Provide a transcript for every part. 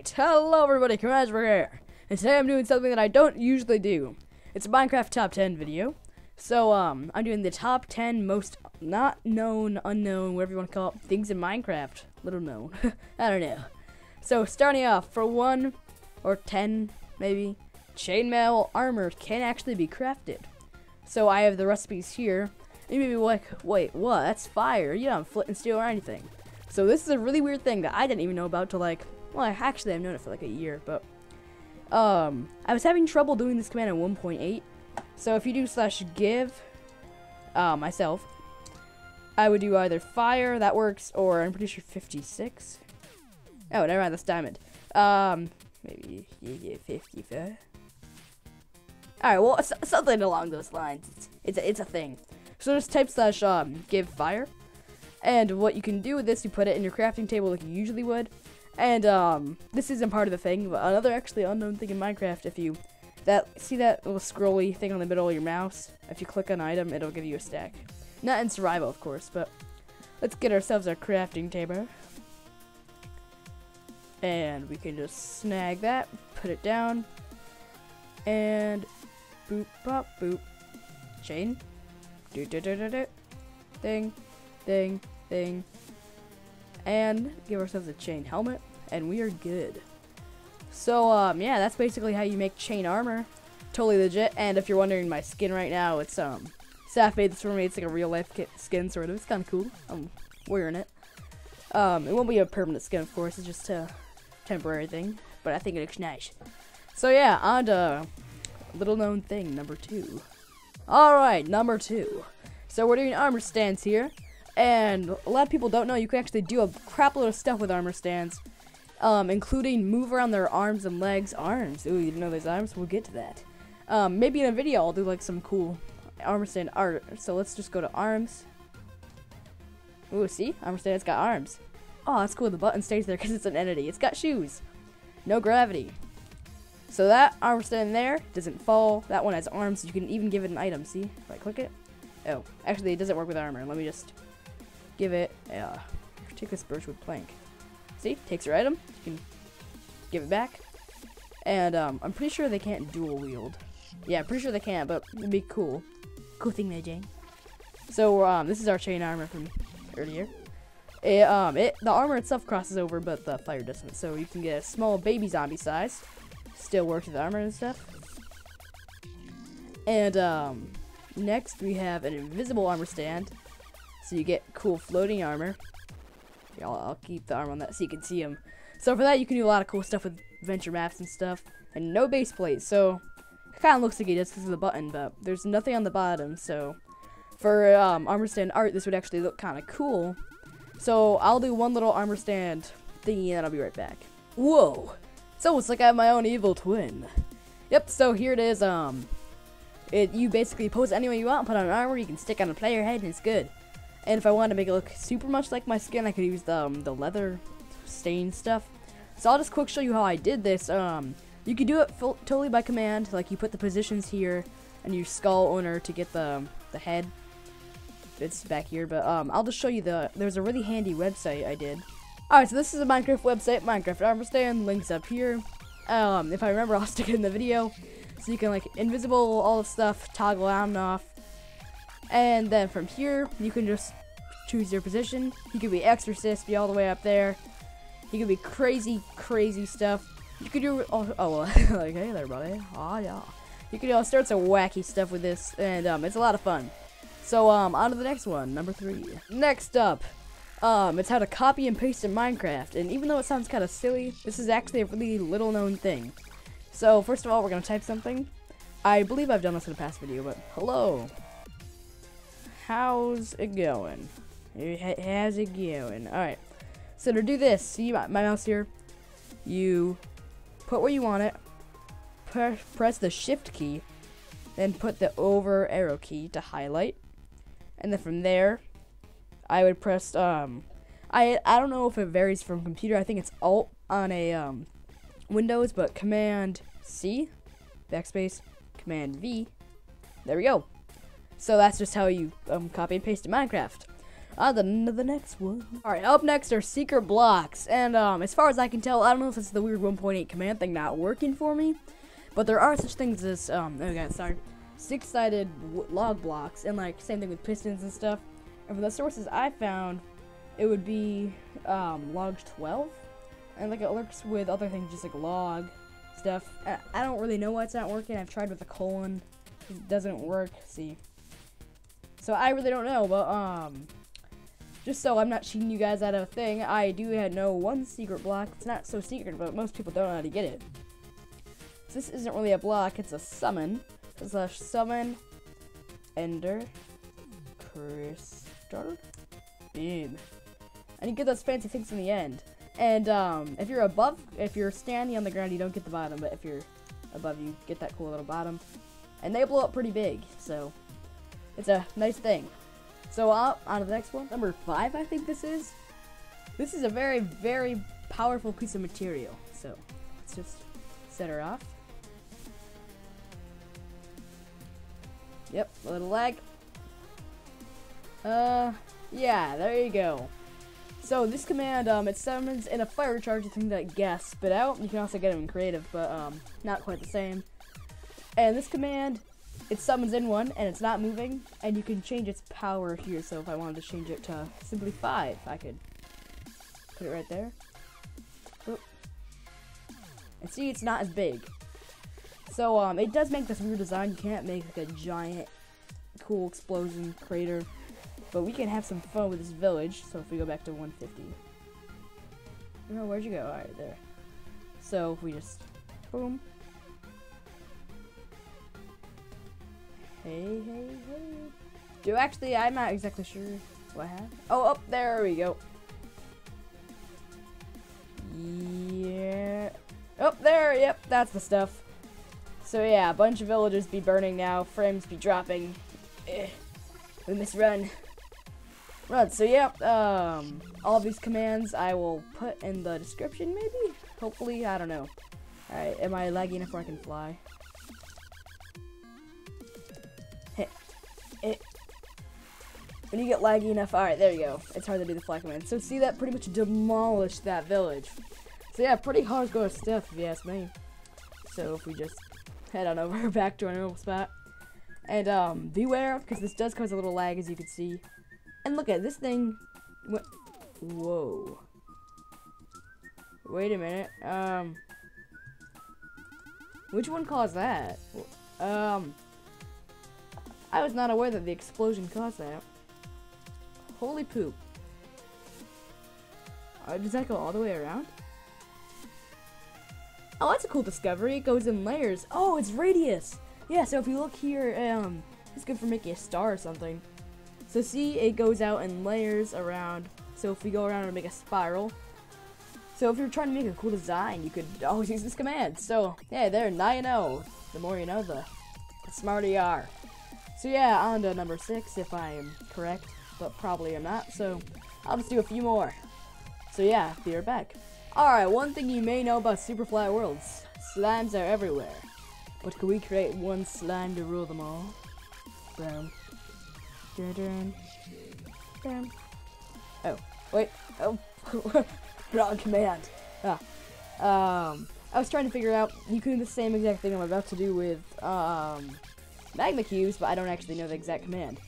Alright, hello everybody, Commander here. And today I'm doing something that I don't usually do. It's a Minecraft top 10 video. So, um, I'm doing the top 10 most not known, unknown, whatever you want to call it, things in Minecraft. Little known. I don't know. So, starting off, for 1 or 10, maybe, chainmail armor can actually be crafted. So, I have the recipes here. And you may be like, wait, what? That's fire. You don't flint and steel or anything. So, this is a really weird thing that I didn't even know about till like well, I actually I've known it for like a year, but um, I was having trouble doing this command at 1.8. So if you do slash give uh, myself, I would do either fire, that works, or I'm pretty sure 56. Oh, never mind, that's diamond. Um, maybe you yeah, 55. All right, well, something along those lines. It's it's a, it's a thing. So just type slash um give fire, and what you can do with this, you put it in your crafting table like you usually would, and um, this isn't part of the thing, but another actually unknown thing in Minecraft, if you that see that little scrolly thing on the middle of your mouse, if you click on item, it'll give you a stack. Not in survival, of course, but let's get ourselves our crafting table. And we can just snag that, put it down, and boop, pop, boop, chain, do do do do do, ding, ding, ding, and give ourselves a chain helmet, and we are good. So, um, yeah, that's basically how you make chain armor. Totally legit, and if you're wondering my skin right now, it's, um, Saf made this for me, it's like a real life skin, sort of, it's kind of cool, I'm wearing it. Um, it won't be a permanent skin, of course, it's just a temporary thing, but I think it looks nice. So yeah, on to little known thing, number two. Alright, number two. So we're doing armor stands here. And a lot of people don't know you can actually do a crap load of stuff with armor stands, um, including move around their arms and legs. Arms. Ooh, you didn't know there's arms? We'll get to that. Um, maybe in a video I'll do like some cool armor stand art. So let's just go to arms. Ooh, see? Armor stand's got arms. Oh, that's cool. The button stays there because it's an entity. It's got shoes. No gravity. So that armor stand there doesn't fall. That one has arms. You can even give it an item. See? If I click it. Oh, actually, it doesn't work with armor. Let me just give it a take this birchwood plank. See, takes your item, you can give it back. And um, I'm pretty sure they can't dual wield. Yeah, I'm pretty sure they can't, but it'd be cool. Cool thing, Mary Jane. So um, this is our chain armor from earlier. It, um, it the armor itself crosses over, but the fire doesn't. So you can get a small baby zombie size. Still works with armor and stuff. And um, next we have an invisible armor stand. So you get cool floating armor. Here, I'll, I'll keep the armor on that so you can see him. So for that, you can do a lot of cool stuff with adventure maps and stuff. And no base plate, so it kind of looks like it is because of the button, but there's nothing on the bottom, so for um, armor stand art, this would actually look kind of cool. So I'll do one little armor stand thingy, and I'll be right back. Whoa! So It's like I have my own evil twin. Yep, so here it is. Um, it you basically pose any way you want, put on armor, you can stick on a player head, and it's good. And if I wanted to make it look super much like my skin, I could use the, um, the leather stain stuff. So I'll just quick show you how I did this. Um, you can do it totally by command. Like you put the positions here and you skull owner to get the, the head. It's back here, but um, I'll just show you the, there's a really handy website I did. Alright, so this is a Minecraft website, Minecraft Armor Stand, links up here. Um, if I remember, I'll stick it in the video. So you can like invisible all the stuff, toggle on and off, and then from here, you can just choose your position. You could be Exorcist, be all the way up there. You could be crazy, crazy stuff. You could do, oh, oh like, hey there, buddy. Ah, yeah. You could all start some wacky stuff with this, and um, it's a lot of fun. So, um, on to the next one, number three. Next up, um, it's how to copy and paste in Minecraft. And even though it sounds kind of silly, this is actually a really little known thing. So, first of all, we're going to type something. I believe I've done this in a past video, but hello. How's it going? How's it going? Alright. So to do this, see my, my mouse here? You put where you want it, pre press the shift key, then put the over arrow key to highlight. And then from there, I would press, um, I, I don't know if it varies from computer. I think it's Alt on a um, Windows, but Command C, backspace, Command V. There we go. So that's just how you um, copy and paste in Minecraft. on to the next one. All right, up next are secret blocks, and um, as far as I can tell, I don't know if it's the weird 1.8 command thing not working for me, but there are such things as um, okay, sorry, six-sided log blocks, and like same thing with pistons and stuff. And from the sources I found, it would be um, logs 12, and like it works with other things just like log stuff. I don't really know why it's not working. I've tried with the colon, it doesn't work. See. So I really don't know, but um, just so I'm not cheating you guys out of a thing, I do know one secret block. It's not so secret, but most people don't know how to get it. So this isn't really a block, it's a summon. Slash summon Ender Crystal Beam. And you get those fancy things in the end. And um, if you're above, if you're standing on the ground, you don't get the bottom, but if you're above, you get that cool little bottom. And they blow up pretty big, so it's a nice thing. So uh, on to the next one. Number five, I think this is. This is a very, very powerful piece of material. So let's just set her off. Yep, a little lag. Uh, yeah, there you go. So this command, um, it summons in a fire charge the thing that ghast spit out. You can also get them in creative, but um, not quite the same. And this command it summons in one and it's not moving and you can change its power here so if I wanted to change it to simply 5 I could put it right there. Oop. and see it's not as big. So um, it does make this weird design. You can't make like a giant cool explosion crater but we can have some fun with this village. So if we go back to 150 oh, where'd you go? Alright there. So if we just boom Hey, hey, hey. Do actually, I'm not exactly sure what happened. Oh, up oh, there we go. Yeah. Oh, there, yep, that's the stuff. So yeah, a bunch of villagers be burning now, frames be dropping. Eh. We must run. Run, so yeah, um, all these commands I will put in the description maybe? Hopefully, I don't know. Alright, am I lagging enough where I can fly? It when you get laggy enough, alright, there you go. It's hard to do the fly command. So see that pretty much demolished that village. So yeah, pretty hardcore stuff if you ask me. So if we just head on over back to our normal spot. And um, beware, because this does cause a little lag as you can see. And look at this thing. What? Whoa. Wait a minute. Um, which one caused that? Um, I was not aware that the explosion caused that. Holy poop. Uh, does that go all the way around? Oh, that's a cool discovery. It goes in layers. Oh, it's radius. Yeah, so if you look here, um, it's good for making a star or something. So see, it goes out in layers around. So if we go around and make a spiral. So if you're trying to make a cool design, you could always use this command. So, yeah, there, now you know. The more you know, the, the smarter you are. So yeah, on to number six if I am correct, but probably am not. So I'll just do a few more. So yeah, be right back. Alright, one thing you may know about Super Flat Worlds. Slimes are everywhere. But can we create one slime to rule them all? Boom. Dun. Boom. Oh, wait. Oh, wrong command. Ah. Um, I was trying to figure out, you can do the same exact thing I'm about to do with, um, magma cubes, but I don't actually know the exact command.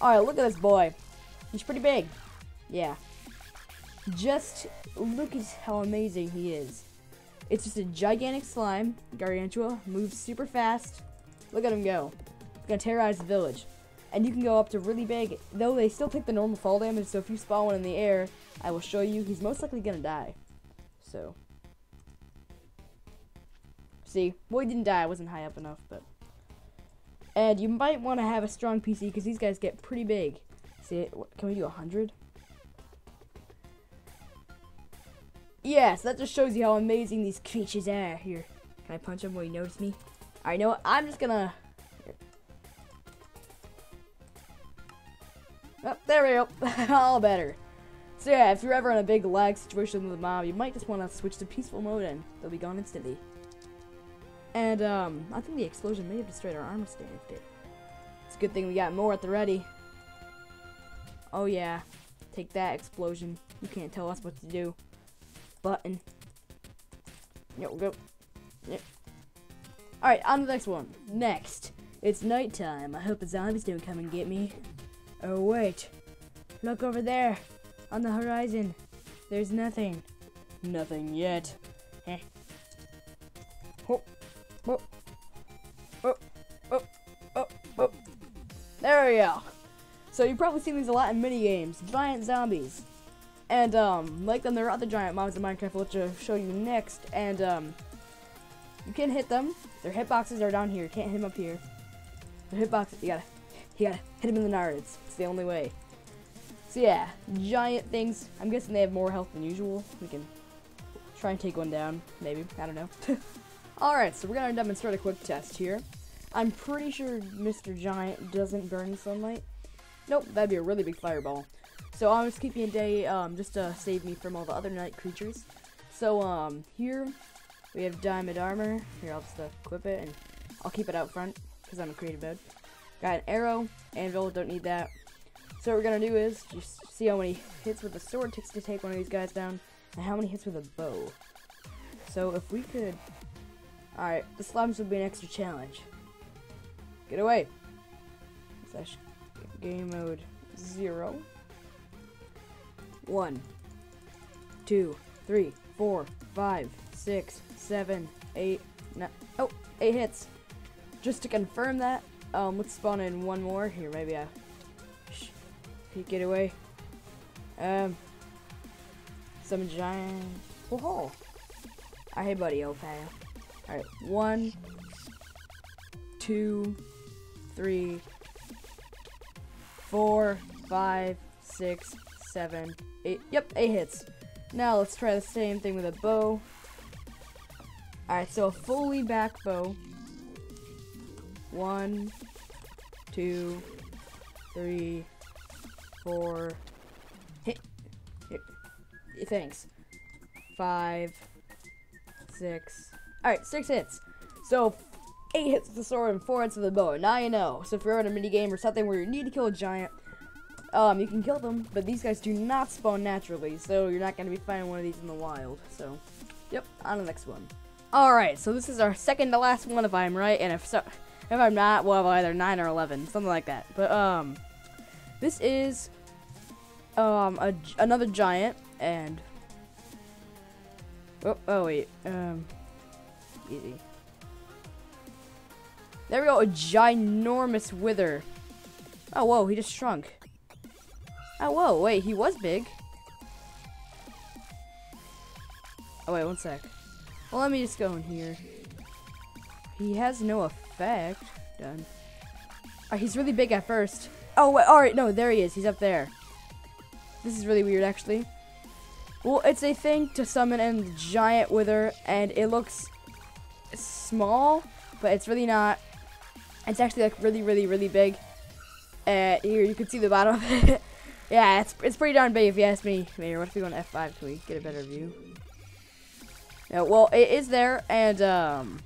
Alright, look at this boy. He's pretty big. Yeah. Just look at how amazing he is. It's just a gigantic slime. Gargantua moves super fast. Look at him go. He's gonna terrorize the village. And you can go up to really big, though they still take the normal fall damage, so if you spawn one in the air, I will show you, he's most likely gonna die. So. See, boy didn't die, I wasn't high up enough, but. And you might want to have a strong PC because these guys get pretty big. See, can we do 100? Yes, that just shows you how amazing these creatures are. Here, can I punch him? Will he notice me? Alright, you know what? I'm just gonna... Oh, there we go. All better. So yeah, if you're ever in a big lag situation with a mob, you might just want to switch to peaceful mode and they'll be gone instantly. And, um, I think the explosion may have destroyed our armor stand. It It's a good thing we got more at the ready. Oh yeah. Take that explosion. You can't tell us what to do. Button. We'll go. Yep. Alright, on to the next one. Next. It's nighttime. I hope the zombies don't come and get me. Oh wait. Look over there. On the horizon. There's nothing. Nothing yet. Oh, oh, oh, oh, oh. There we go. So you've probably seen these a lot in mini games. Giant zombies. And um, like them, there are other giant mobs in Minecraft, which I'll show you next. And um, you can hit them. Their hitboxes are down here. Can't hit them up here. The hitboxes, you gotta, you gotta hit them in the nards. It's the only way. So yeah, giant things. I'm guessing they have more health than usual. We can try and take one down, maybe. I don't know. Alright, so we're gonna demonstrate a quick test here. I'm pretty sure Mr. Giant doesn't burn sunlight. Nope, that'd be a really big fireball. So I was keeping a day um, just to save me from all the other night creatures. So um, here we have diamond armor. Here, I'll just equip it and I'll keep it out front because I'm a creative mode. Got an arrow, anvil, don't need that. So what we're gonna do is just see how many hits with a sword takes to take one of these guys down, and how many hits with a bow. So if we could, all right, the slimes would be an extra challenge. Get away. Slash game mode zero. One, two, three, four, five, six, seven, eight, nine. Oh, eight hits. Just to confirm that, um, let's spawn in one more. Here, maybe I. Get away. Um. Some giant. Whoa. I hey, buddy, old. Alright, one, two, three, four, five, six, seven, eight. Yep, eight hits. Now let's try the same thing with a bow. Alright, so a fully back bow. One, two, three, four. Hit. Hit. Thanks. Five, six. Alright, six hits. So, eight hits with the sword and four hits with the bow. Now you know. So if you're in a mini game or something where you need to kill a giant, um, you can kill them, but these guys do not spawn naturally, so you're not going to be finding one of these in the wild. So, yep, on the next one. Alright, so this is our second to last one if I'm right, and if so, if I'm not, we'll have either 9 or 11, something like that. But, um, this is, um, a, another giant, and, oh, oh wait, um, easy. There we go, a ginormous wither. Oh, whoa, he just shrunk. Oh, whoa, wait, he was big. Oh, wait, one sec. Well, let me just go in here. He has no effect. Done. Oh, he's really big at first. Oh, wait, alright, no, there he is. He's up there. This is really weird, actually. Well, it's a thing to summon a giant wither, and it looks small, but it's really not. It's actually, like, really, really, really big. Uh, here, you can see the bottom of it. yeah, it's, it's pretty darn big if you ask me. Maybe what if we go on F5 Can we get a better view? No, well, it is there, and, um,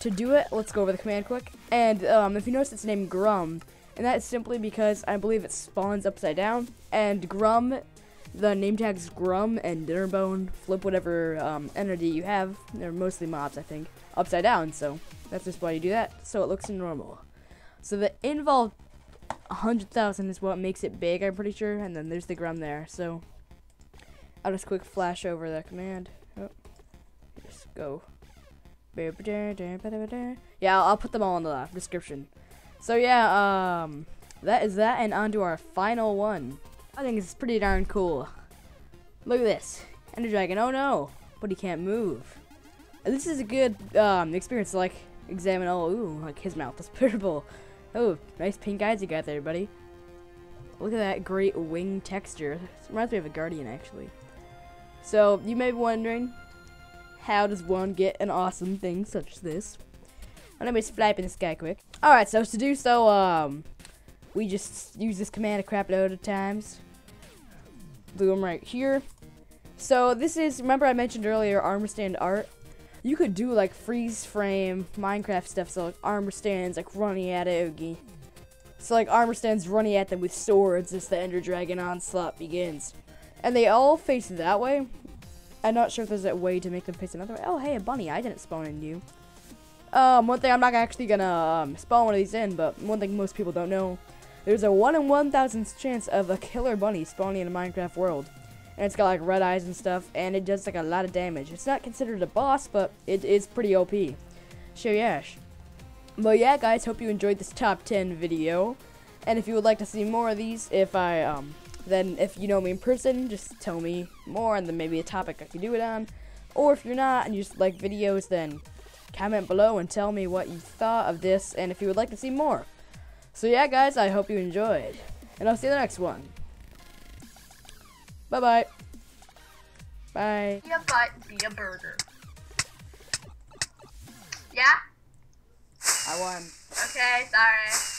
to do it, let's go over the command quick. And, um, if you notice, it's named Grumm, and that's simply because I believe it spawns upside down, and Grumm, the name tags Grumm and Dinnerbone, flip whatever, um, entity you have, they're mostly mobs, I think, upside down, so that's just why you do that, so it looks normal. So the involved 100,000 is what makes it big, I'm pretty sure, and then there's the Grumm there, so I'll just quick flash over that command. Oh go. Yeah, I'll, I'll put them all in the description. So yeah, um, that is that, and on to our final one. I think it's pretty darn cool. Look at this, Ender Dragon. Oh no, but he can't move. And this is a good um, experience to like examine. Oh, ooh, like his mouth is purple. Oh, nice pink eyes you got there, buddy. Look at that great wing texture. It reminds me of a guardian, actually. So you may be wondering, how does one get an awesome thing such as this? Let me up in the sky quick. Alright, so to do so, um, we just use this command a crap load of times. them right here. So this is, remember I mentioned earlier armor stand art? You could do like freeze frame Minecraft stuff, so like armor stands, like running at it, So like armor stands running at them with swords as the Ender Dragon onslaught begins. And they all face that way. I'm not sure if there's a way to make them face another way. Oh, hey, a bunny. I didn't spawn in you. Um, one thing I'm not actually gonna um, spawn one of these in, but one thing most people don't know, there's a 1 in 1,000 chance of a killer bunny spawning in a Minecraft world. And it's got like red eyes and stuff, and it does like a lot of damage. It's not considered a boss, but it is pretty OP. So yes. But yeah, guys, hope you enjoyed this top 10 video. And if you would like to see more of these, if I, um, then if you know me in person, just tell me more, and then maybe a topic I could do it on. Or if you're not, and you just like videos, then comment below and tell me what you thought of this, and if you would like to see more. So yeah, guys, I hope you enjoyed. And I'll see you in the next one. Bye-bye. Bye. Be a butt, be a burger. Yeah? I won. Okay, sorry.